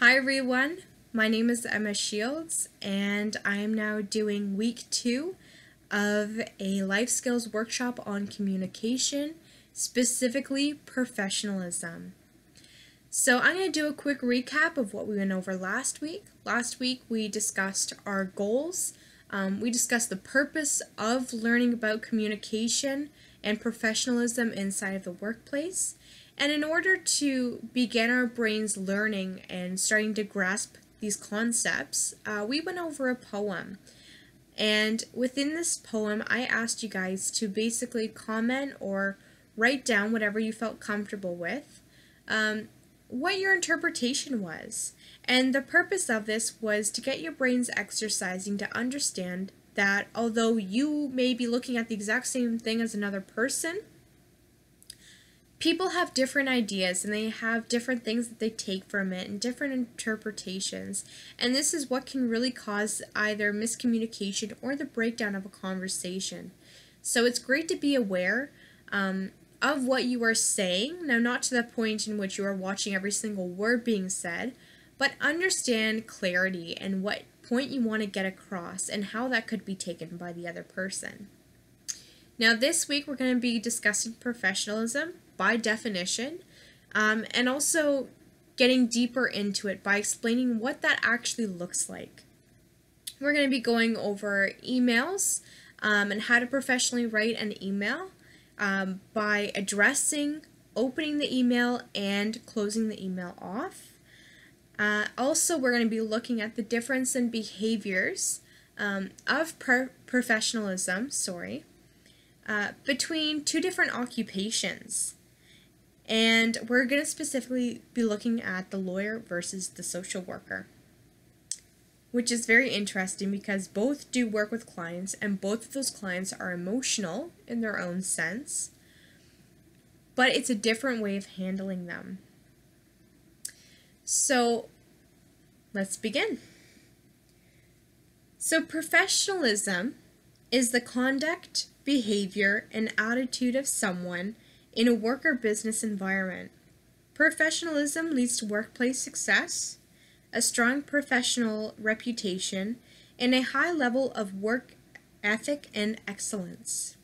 Hi everyone, my name is Emma Shields and I am now doing week two of a life skills workshop on communication, specifically professionalism. So I'm going to do a quick recap of what we went over last week. Last week we discussed our goals, um, we discussed the purpose of learning about communication and professionalism inside of the workplace. And in order to begin our brains learning and starting to grasp these concepts, uh, we went over a poem. And within this poem, I asked you guys to basically comment or write down whatever you felt comfortable with, um, what your interpretation was. And the purpose of this was to get your brains exercising to understand that although you may be looking at the exact same thing as another person, people have different ideas and they have different things that they take from it and different interpretations. And this is what can really cause either miscommunication or the breakdown of a conversation. So it's great to be aware um, of what you are saying. Now, not to the point in which you are watching every single word being said, but understand clarity and what point you want to get across and how that could be taken by the other person. Now, this week we're going to be discussing professionalism by definition um, and also getting deeper into it by explaining what that actually looks like. We're going to be going over emails um, and how to professionally write an email um, by addressing, opening the email, and closing the email off. Uh, also, we're going to be looking at the difference in behaviors um, of professionalism, sorry, uh, between two different occupations. And we're going to specifically be looking at the lawyer versus the social worker, which is very interesting because both do work with clients and both of those clients are emotional in their own sense, but it's a different way of handling them. So let's begin. So, professionalism is the conduct, behavior, and attitude of someone in a work or business environment. Professionalism leads to workplace success, a strong professional reputation, and a high level of work ethic and excellence.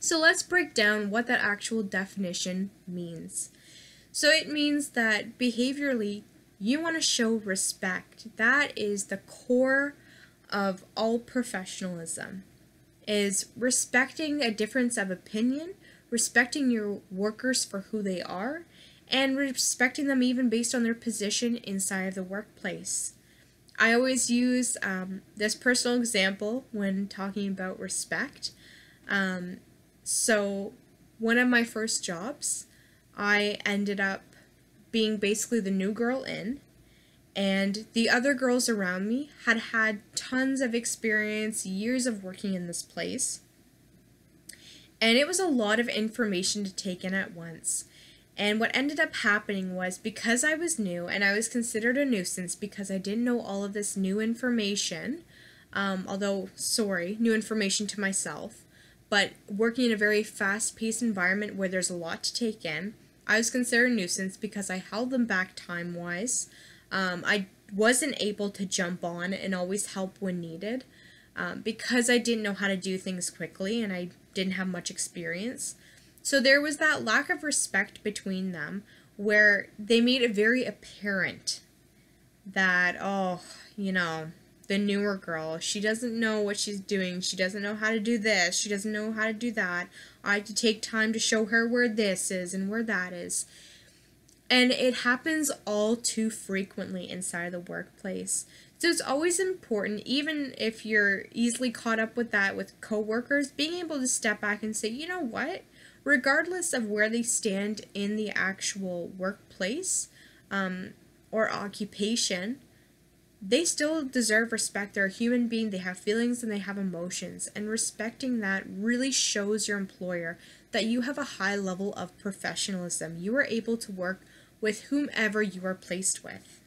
So let's break down what that actual definition means. So it means that behaviorally, you want to show respect. That is the core of all professionalism is respecting a difference of opinion, respecting your workers for who they are, and respecting them even based on their position inside of the workplace. I always use um, this personal example when talking about respect. Um, so, one of my first jobs, I ended up being basically the new girl in, and the other girls around me had had tons of experience, years of working in this place. And it was a lot of information to take in at once. And what ended up happening was because I was new and I was considered a nuisance because I didn't know all of this new information, um, although, sorry, new information to myself, but working in a very fast paced environment where there's a lot to take in, I was considered a nuisance because I held them back time wise. Um, I wasn't able to jump on and always help when needed um, because I didn't know how to do things quickly and I didn't have much experience. So there was that lack of respect between them where they made it very apparent that, oh, you know, the newer girl. She doesn't know what she's doing. She doesn't know how to do this. She doesn't know how to do that. I have to take time to show her where this is and where that is. And it happens all too frequently inside the workplace. So it's always important, even if you're easily caught up with that with coworkers, being able to step back and say, you know what? Regardless of where they stand in the actual workplace um, or occupation, they still deserve respect. They're a human being, they have feelings and they have emotions. And respecting that really shows your employer that you have a high level of professionalism. You are able to work with whomever you are placed with.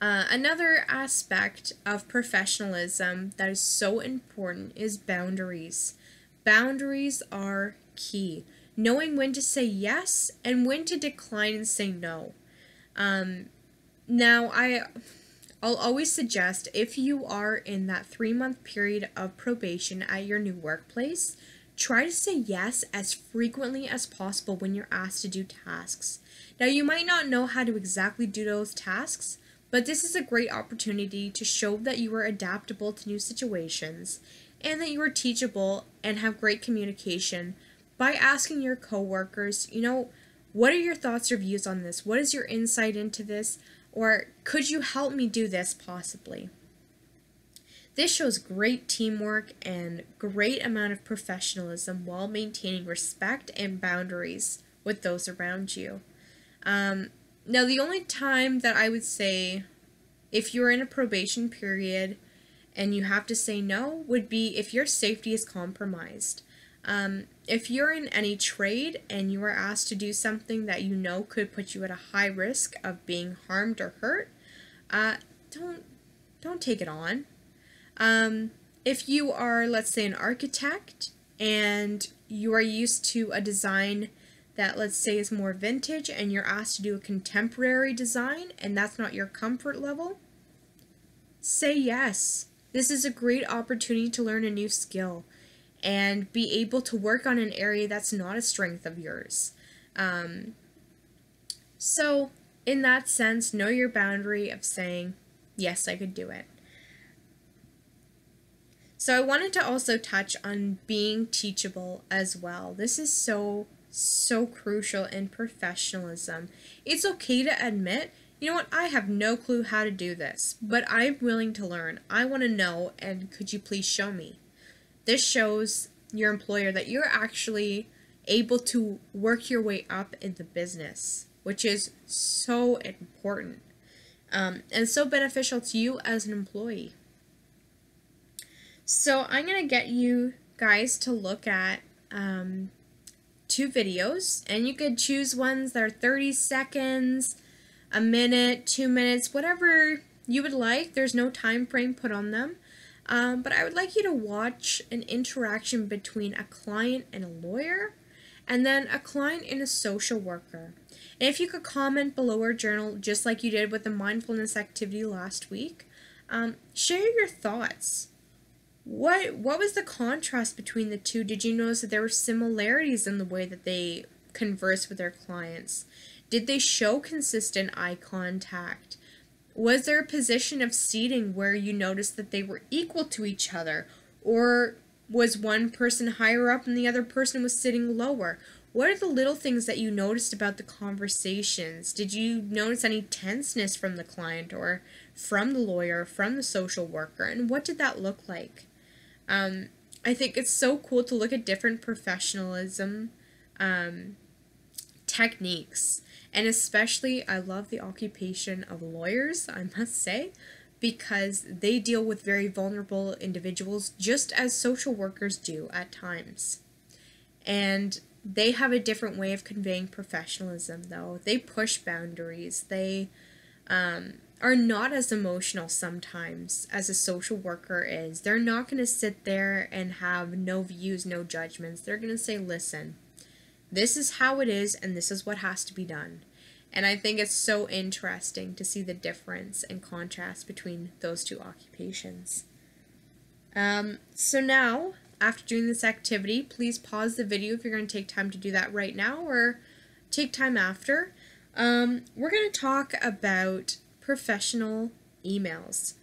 Uh, another aspect of professionalism that is so important is boundaries. Boundaries are key. Knowing when to say yes and when to decline and say no. Um, now, I I'll always suggest if you are in that three month period of probation at your new workplace, try to say yes as frequently as possible when you're asked to do tasks. Now, you might not know how to exactly do those tasks, but this is a great opportunity to show that you are adaptable to new situations and that you are teachable and have great communication by asking your coworkers, you know, what are your thoughts or views on this? What is your insight into this? Or could you help me do this possibly? This shows great teamwork and great amount of professionalism while maintaining respect and boundaries with those around you. Um, now, the only time that I would say if you're in a probation period and you have to say no would be if your safety is compromised. Um, if you're in any trade and you are asked to do something that you know could put you at a high risk of being harmed or hurt, uh, don't don't take it on. Um, if you are, let's say, an architect and you are used to a design that, let's say, is more vintage and you're asked to do a contemporary design and that's not your comfort level, say yes. This is a great opportunity to learn a new skill and be able to work on an area that's not a strength of yours. Um, so, in that sense, know your boundary of saying, yes, I could do it. So, I wanted to also touch on being teachable as well. This is so, so crucial in professionalism. It's okay to admit, you know what, I have no clue how to do this, but I'm willing to learn. I want to know, and could you please show me? This shows your employer that you're actually able to work your way up in the business, which is so important um, and so beneficial to you as an employee. So I'm going to get you guys to look at um, two videos, and you could choose ones that are 30 seconds, a minute, two minutes, whatever you would like. There's no time frame put on them. Um, but I would like you to watch an interaction between a client and a lawyer, and then a client and a social worker. And if you could comment below our journal, just like you did with the mindfulness activity last week, um, share your thoughts. What what was the contrast between the two? Did you notice that there were similarities in the way that they converse with their clients? Did they show consistent eye contact? Was there a position of seating where you noticed that they were equal to each other? Or was one person higher up and the other person was sitting lower? What are the little things that you noticed about the conversations? Did you notice any tenseness from the client or from the lawyer, from the social worker? And what did that look like? Um, I think it's so cool to look at different professionalism um, techniques and especially, I love the occupation of lawyers, I must say, because they deal with very vulnerable individuals just as social workers do at times. And they have a different way of conveying professionalism, though. They push boundaries. They um, are not as emotional sometimes as a social worker is. They're not going to sit there and have no views, no judgments. They're going to say, listen, this is how it is, and this is what has to be done. And I think it's so interesting to see the difference and contrast between those two occupations. Um, so now, after doing this activity, please pause the video if you're going to take time to do that right now or take time after. Um, we're going to talk about professional emails.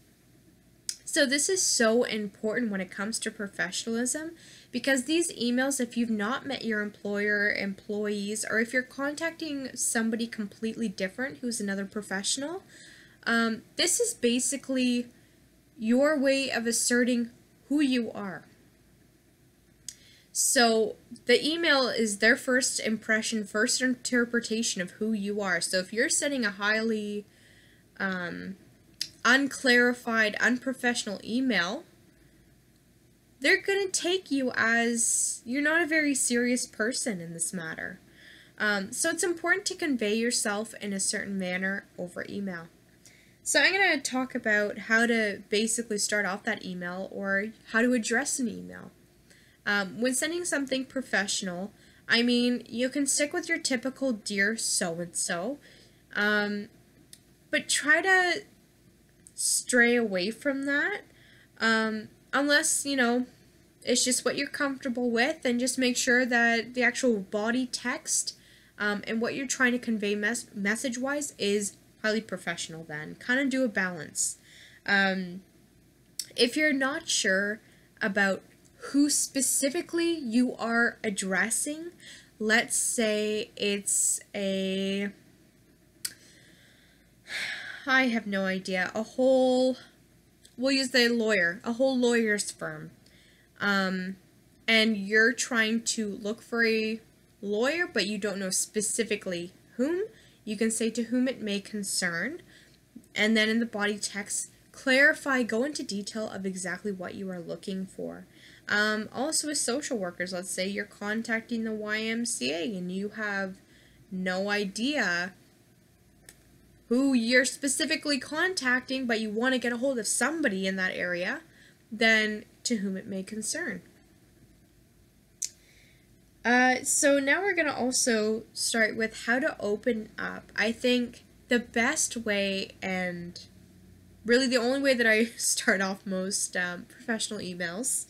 So this is so important when it comes to professionalism because these emails, if you've not met your employer, employees, or if you're contacting somebody completely different who's another professional, um, this is basically your way of asserting who you are. So the email is their first impression, first interpretation of who you are. So if you're sending a highly um, unclarified, unprofessional email, they're going to take you as you're not a very serious person in this matter. Um, so it's important to convey yourself in a certain manner over email. So I'm going to talk about how to basically start off that email or how to address an email. Um, when sending something professional, I mean, you can stick with your typical dear so and so. Um, but try to stray away from that. Um, unless, you know, it's just what you're comfortable with, and just make sure that the actual body text um, and what you're trying to convey mes- message wise is highly professional, then. Kind of do a balance. Um, if you're not sure about who specifically you are addressing, let's say it's a I have no idea, a whole we'll use the lawyer, a whole lawyer's firm. Um and you're trying to look for a lawyer but you don't know specifically whom, you can say to whom it may concern. And then in the body text clarify, go into detail of exactly what you are looking for. Um, also, with social workers, let's say you're contacting the YMCA and you have no idea who you're specifically contacting, but you want to get a hold of somebody in that area, then to whom it may concern. Uh, so now we're going to also start with how to open up. I think the best way and really the only way that I start off most um, professional emails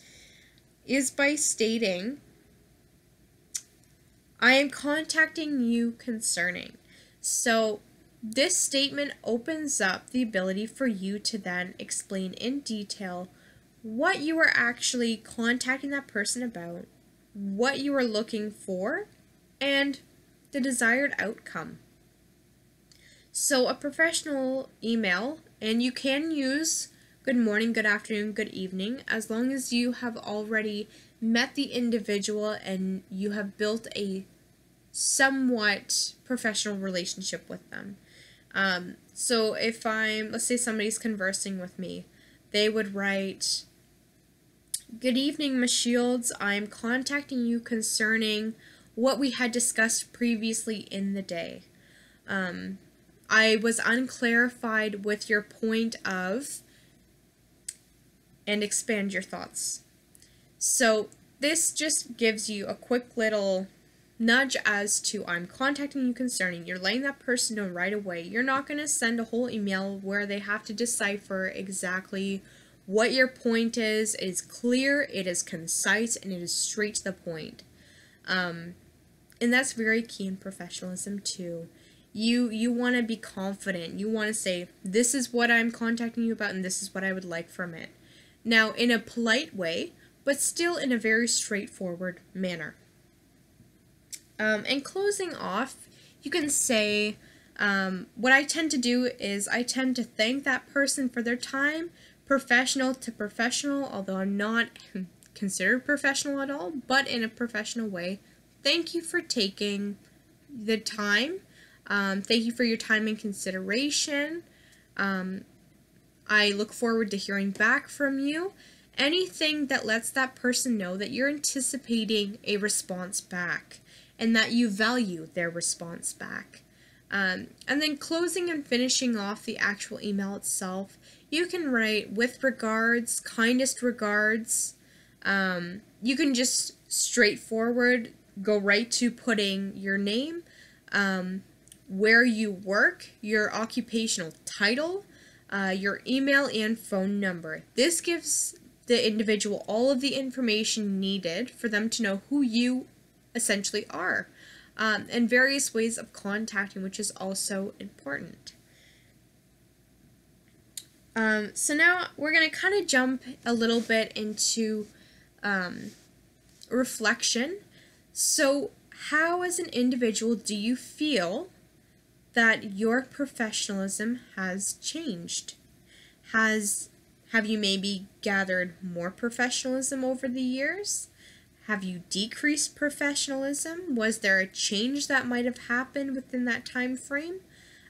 is by stating, I am contacting you concerning. So this statement opens up the ability for you to then explain in detail what you are actually contacting that person about, what you are looking for, and the desired outcome. So a professional email, and you can use good morning, good afternoon, good evening, as long as you have already met the individual and you have built a somewhat professional relationship with them. Um, so if I'm, let's say somebody's conversing with me, they would write, Good evening, Miss Shields. I'm contacting you concerning what we had discussed previously in the day. Um, I was unclarified with your point of and expand your thoughts. So this just gives you a quick little nudge as to I'm contacting you concerning. You're letting that person know right away. You're not going to send a whole email where they have to decipher exactly what your point is. It is clear, it is concise, and it is straight to the point. Um, and that's very key in professionalism too. You you want to be confident. You want to say this is what I'm contacting you about and this is what I would like from it. Now, in a polite way, but still in a very straightforward manner. Um, and closing off, you can say, um, what I tend to do is I tend to thank that person for their time, professional to professional, although I'm not considered professional at all, but in a professional way. Thank you for taking the time. Um, thank you for your time and consideration. Um, I look forward to hearing back from you. Anything that lets that person know that you're anticipating a response back and that you value their response back. Um, and then closing and finishing off the actual email itself, you can write with regards, kindest regards. Um, you can just straightforward go right to putting your name, um, where you work, your occupational title, uh, your email, and phone number. This gives the individual all of the information needed for them to know who you essentially are, um, and various ways of contacting, which is also important. Um, so now we're going to kind of jump a little bit into um, reflection. So, how, as an individual, do you feel that your professionalism has changed? Has have you maybe gathered more professionalism over the years? Have you decreased professionalism? Was there a change that might have happened within that time frame?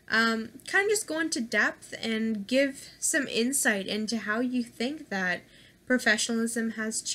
Um, kind of just go into depth and give some insight into how you think that professionalism has